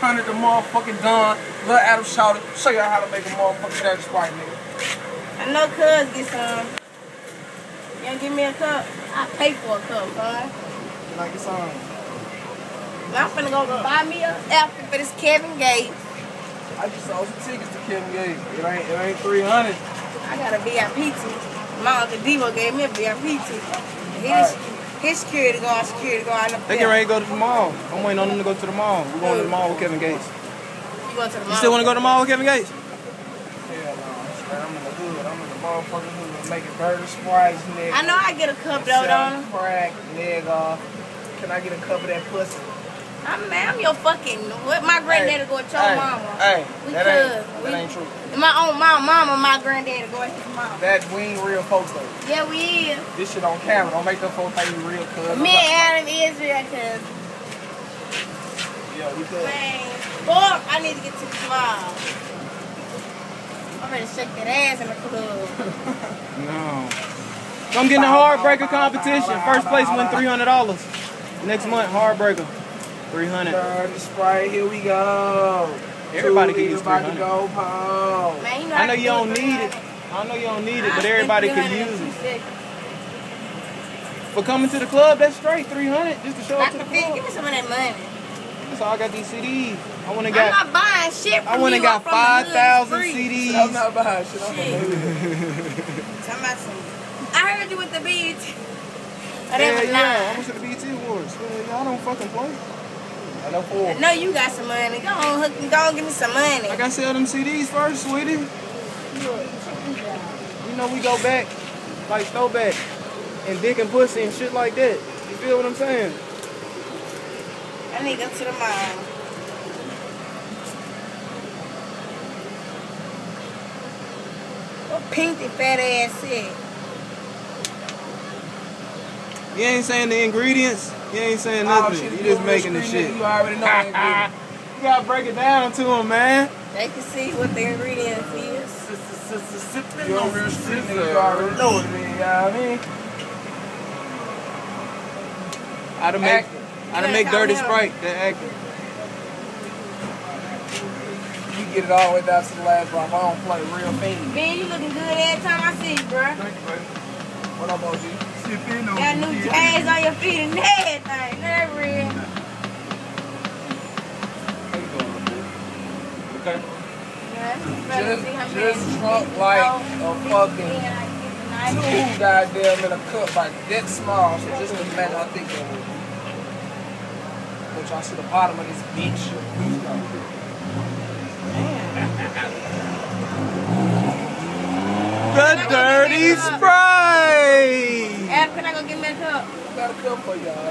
Hundred the motherfucking Don, Lil Adam shouted, show y'all how to make a motherfucking dirty sprite, nigga. I know cuz get some. Gonna give me a cup? I pay for a cup, cuz. Like it's on. I'm finna go buy me a outfit for this Kevin Gates. I just sold some tickets to Kevin Gates. It ain't it ain't three hundred. I got a VIP too. My uncle Devo gave me a VIP too. Alright. His security guard, security guard. They get ready to go to the mall. I'm waiting on them to go to the mall. We're going to the mall with Kevin Gates. You going to the mall? You still want to go to the mall with Kevin Gates? Hell no, man, I'm in the hood. I'm in the motherfucking hood making dirty sprites, nigga. I know I get a cup though, Selling don't crack, nigga. Can I get a cup of that pussy? I'm, I'm your fucking. What my granddaddy go with your hey, mama? Hey, We that could. ain't We- that ain't true. My own my mama, my granddaddy go with his mama. That we ain't real folks though. Yeah, we is. This shit on camera. Don't make them folks think you real cuz. Me and Adam is real cuz. Yeah, we could. Man, fuck, I need to get to the mall. I'm ready to shake that ass in the club. No. Come get in the Hardbreaker competition. First place win $300. Next month, Hardbreaker. 300 Dirty Sprite, here we go. Everybody Two can use to 300. go pole. Man, you know I know can you do don't need it. I know you don't need it, but spent everybody 300 can use it. For coming to the club, that's straight. 300 just to show up to the Fitz, give me some of that money. That's all I got these CDs. I went and I'm got not buying shit from I went you. got I'm from the 5,000 it's free. Shit, I'm not buying shit. I'm Shit. a Talking about some- I heard you with the beat. That Hell was yeah, I nine. went to the BET Awards. Hell yeah, I don't fucking play. I know four. I you got some money. Go on, hook me. Go on, give me some money. I gotta sell them CDs first, sweetie. You know we go back, like throwback, and dick and pussy and shit like that. You feel what I'm saying? I need to go to the mall. What pink the fat ass said? You ain't saying the ingredients. You ain't saying Oh, nothing. shit, you you just making the shit. You already know. ain't good. You gotta break it down to them, man. They can see what the ingredients is. You on real street, nigga. You already know what it is. You know what I mean? How to make, Acting. how to make dirty call him. sprite. That acting. You get it all the way down to the last drop. I don't play real fiend. Man, you looking good every time I see you, bruh. Thank you, baby. What up, OG? Got new chains on your feet and everything. That real. How you doing, dude? Okay. Just, Just, just drunk like a fucking two goddamn in a cup like that small. So just imagine I think that would. But y'all see the bottom of this bitch. The dirty sprite. Adam, can I go get me a cup? Got a cup for y'all.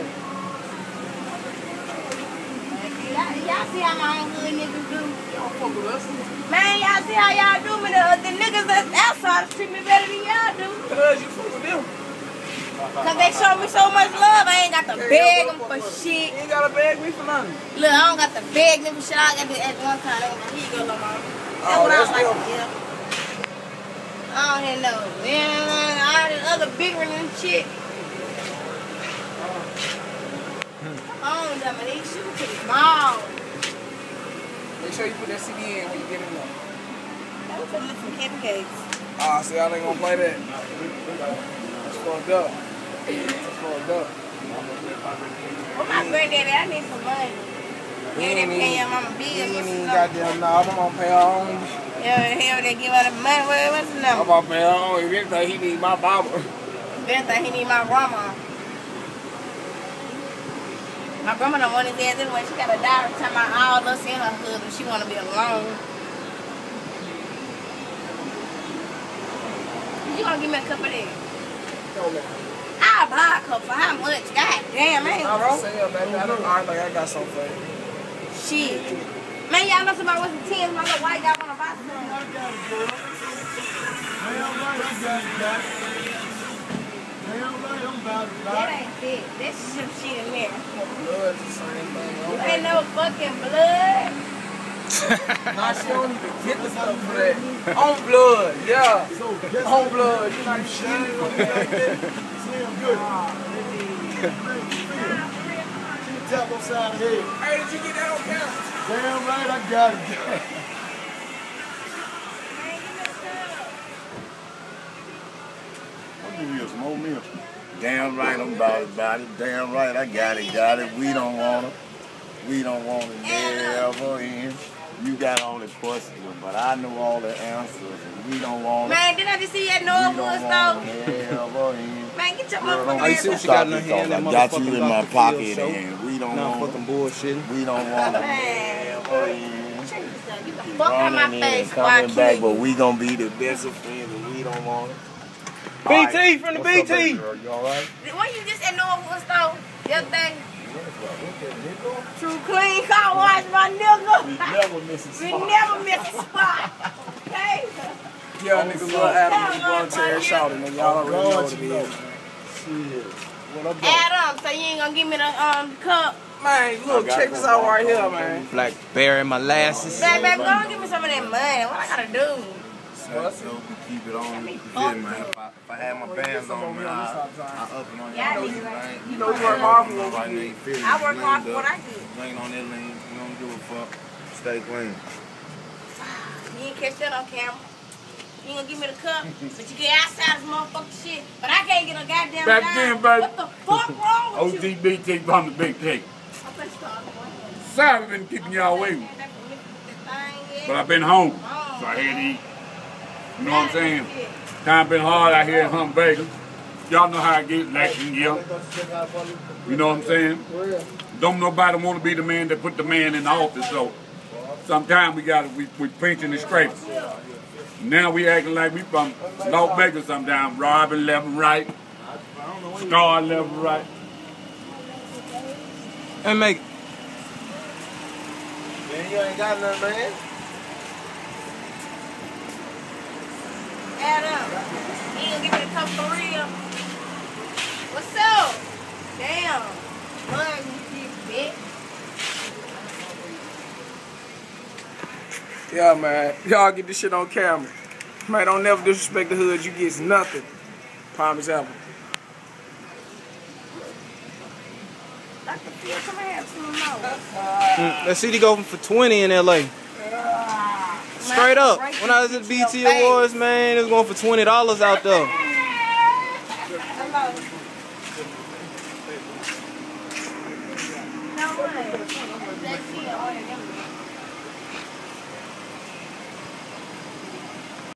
Y'all, see how my own hood niggas do? Y'all fuck with us. Man, y'all see how y'all do me? The, the niggas that's outside treat me better than y'all do. Cause you fuck with them. Cause they show me so much love, I ain't got to beg them for You shit. ain't gotta beg me for nothing. Look, I don't got to beg them for shit. I got to at one time. Oh, they ah, was like, here you go, mama. That's Oh, what I was like, yeah. I don't know. Man, all the other bigger than shit. Come on, dummy. They shoot to the mall. Make sure you put that CD in when you get in there. I'm listen to Kevin Cakes. Ah, see, I ain't gonna play that. That's fucked up. That's fucked up. Well, my granddaddy, I need some money. They ain't pay even, your mama bills. ain't even number? goddamn, nah, I'm gonna pay her own. Yeah, the hell they give her the money. What- What's the I'm number? gonna pay her own. If anything, he need my Bible. Better think he need my grandma. My grandma don't want his ass anyway. She got a diary talking about all us in her husband. She want to be alone. You gonna give me a cup of that? I'll buy a cup for how much? God damn, I ain't I'm broke. saying, baby, I don't like I got something. Shit. Man, y'all know somebody with some tens. My little white guy buy some. That ain't it. That's some shit in there. Blood's the same thing. Ain't no fucking blood. Nah, she don't even get the stuff for that. On blood, yeah. On blood. You like shit. Tap upside the head. Hey, did you get that on camera? Damn right, I got it. Man, give me a cup. I'll give you some more milk. Damn right, I'm about it, about it. Damn right, I got it, got it. We don't want it. We don't want it never in. You got all the questions, but I know all the answers, and we don't want it. Man, didn't I just see you at We don't Norwoods want though? it never in. Man, get your Girl, don't motherfucking I see what ass she got in her hand. That I got you in my pocket, and we don't Nah, want fucking it. bullshitting. We don't want it Man. never in. Check out. You can fuck on my running in face and coming back, but we gonna be the best of friends, and we don't want it. BT from the What's up, BT. baby girl? You alright? When you just at Norwoods though, the other day, True clean car wash, my nigga. We never miss a spot. We never miss a spot. Okay? Yeah, niggas love Adam and Devontae shouting, and y'all already know what it is. Shit. What up. Adam, so you ain't gonna give me the um cup. Man, look, check this out right here, man. Blackberry molasses. Baby, baby, go and give me some of that money. What I gotta do? Let's go keep it on. You feel man? If I, if I had my bands on, man, I, I up and on Yeah, I you. need. You know, you work hard for what Right we do. you feel me? I work hard for what. I get. Lean on that lean. You don't give a fuck. Stay clean. You ain't catch that on camera. You ain't gonna give me the cup, but you get outside this motherfucking shit. But I can't get a goddamn Back dime. then, baby. What the fuck wrong with you? ODBT from the big thing. I'm finna. Sorry I've been keeping y'all waiting, but. I've been home, so I had to eat. You know what I'm saying? Shit. Time been hard out here in Hunt Bacon. Y'all know how I get election year. You know what I'm saying? Don't nobody want to be the man that put the man in the office, so sometimes we got to we, we pinching and scraping. Now we acting like we from North Bacon sometimes, robbing left and right, star left and right. And make it. Man, you ain't got nothing, man. Adam, you ain't gonna give me the cup for real? What's up? Damn. Mug, you bitch. Yeah, man. Y'all get this shit on camera. Man, don't never disrespect the hood. You get nothing. Prime example. Dr. Phil, come here, some more. mm, that CD go for 20 in LA. Straight up. When I was at BET Awards, man, it was going for $20 out there. Hello.